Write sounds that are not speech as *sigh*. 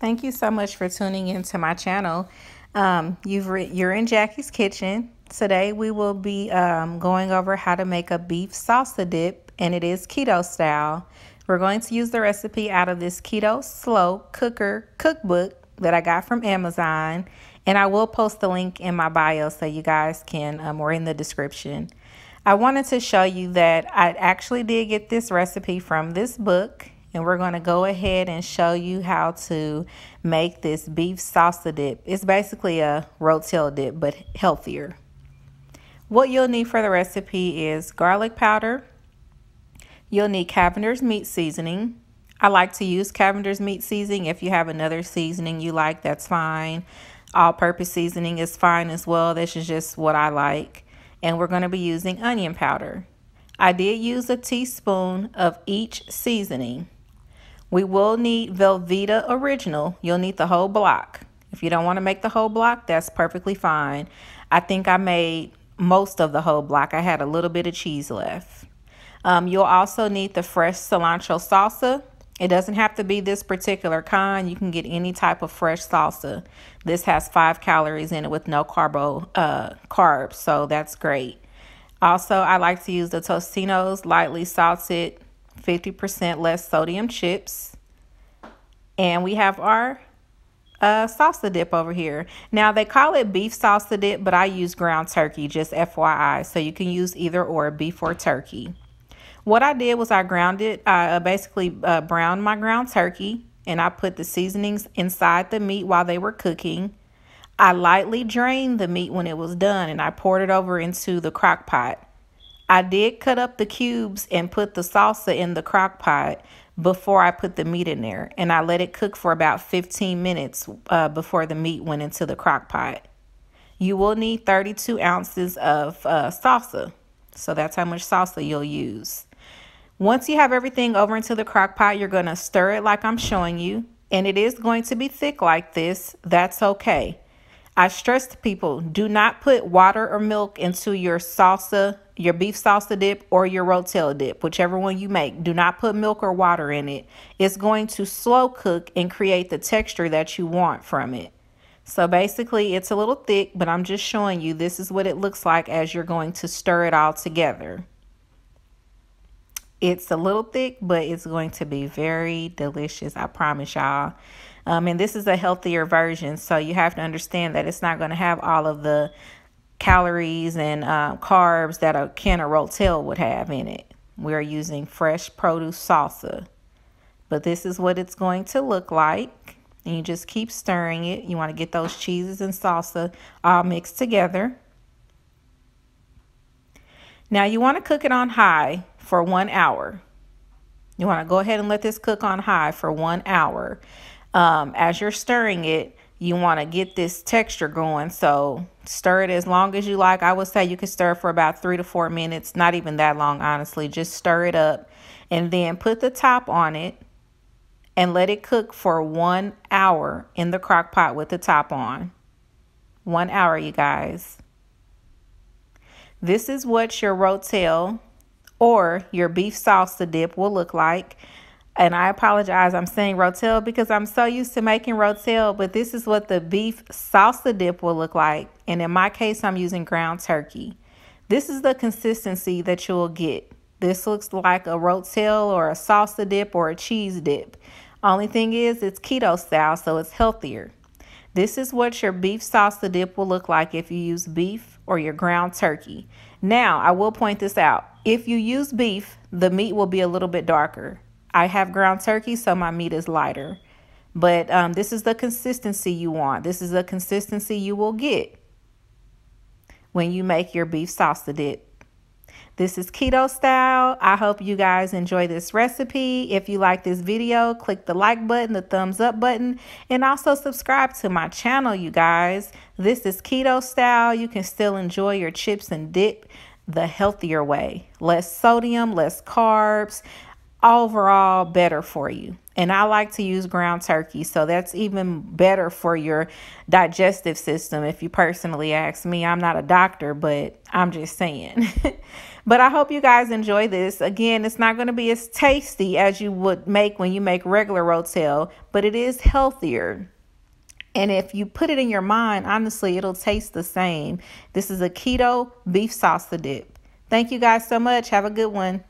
Thank you so much for tuning into my channel. Um, you've you're in Jackie's Kitchen. Today we will be um, going over how to make a beef salsa dip and it is keto style. We're going to use the recipe out of this Keto Slow Cooker cookbook that I got from Amazon and I will post the link in my bio so you guys can um, or in the description. I wanted to show you that I actually did get this recipe from this book and we're going to go ahead and show you how to make this beef salsa dip. It's basically a rotel dip, but healthier. What you'll need for the recipe is garlic powder. You'll need Cavender's meat seasoning. I like to use Cavender's meat seasoning. If you have another seasoning you like, that's fine. All-purpose seasoning is fine as well. This is just what I like. And we're going to be using onion powder. I did use a teaspoon of each seasoning. We will need Velveeta Original. You'll need the whole block. If you don't want to make the whole block, that's perfectly fine. I think I made most of the whole block. I had a little bit of cheese left. Um, you'll also need the fresh cilantro salsa. It doesn't have to be this particular kind. You can get any type of fresh salsa. This has five calories in it with no carbo uh, carbs, so that's great. Also, I like to use the Totino's lightly salted 50% less sodium chips. And we have our uh, salsa dip over here. Now, they call it beef salsa dip, but I use ground turkey, just FYI. So you can use either or, beef or turkey. What I did was I ground it, I uh, basically uh, browned my ground turkey, and I put the seasonings inside the meat while they were cooking. I lightly drained the meat when it was done, and I poured it over into the crock pot. I did cut up the cubes and put the salsa in the crock pot before I put the meat in there. And I let it cook for about 15 minutes uh, before the meat went into the crock pot. You will need 32 ounces of uh, salsa. So that's how much salsa you'll use. Once you have everything over into the crock pot, you're going to stir it like I'm showing you. And it is going to be thick like this. That's okay. I stress to people, do not put water or milk into your salsa your beef salsa dip or your rotel dip, whichever one you make. Do not put milk or water in it. It's going to slow cook and create the texture that you want from it. So basically it's a little thick, but I'm just showing you this is what it looks like as you're going to stir it all together. It's a little thick, but it's going to be very delicious. I promise y'all. Um, and this is a healthier version, so you have to understand that it's not going to have all of the calories and uh, carbs that a can of Rotel would have in it. We're using fresh produce salsa. But this is what it's going to look like. And you just keep stirring it. You want to get those cheeses and salsa all mixed together. Now you want to cook it on high for one hour. You want to go ahead and let this cook on high for one hour. Um, as you're stirring it, you want to get this texture going. So stir it as long as you like. I would say you can stir for about three to four minutes. Not even that long, honestly. Just stir it up and then put the top on it and let it cook for one hour in the crock pot with the top on. One hour, you guys. This is what your rotel or your beef salsa dip will look like. And I apologize, I'm saying rotel because I'm so used to making rotel, but this is what the beef salsa dip will look like. And in my case, I'm using ground turkey. This is the consistency that you'll get. This looks like a rotel or a salsa dip or a cheese dip. Only thing is, it's keto style, so it's healthier. This is what your beef salsa dip will look like if you use beef or your ground turkey. Now, I will point this out. If you use beef, the meat will be a little bit darker. I have ground turkey, so my meat is lighter. But um, this is the consistency you want. This is the consistency you will get when you make your beef salsa dip. This is keto style. I hope you guys enjoy this recipe. If you like this video, click the like button, the thumbs up button, and also subscribe to my channel, you guys. This is keto style. You can still enjoy your chips and dip the healthier way. Less sodium, less carbs overall better for you. And I like to use ground turkey, so that's even better for your digestive system if you personally ask me. I'm not a doctor, but I'm just saying. *laughs* But I hope you guys enjoy this. Again, it's not going to be as tasty as you would make when you make regular rotel, but it is healthier. And if you put it in your mind, honestly, it'll taste the same. This is a keto beef salsa dip. Thank you guys so much. Have a good one.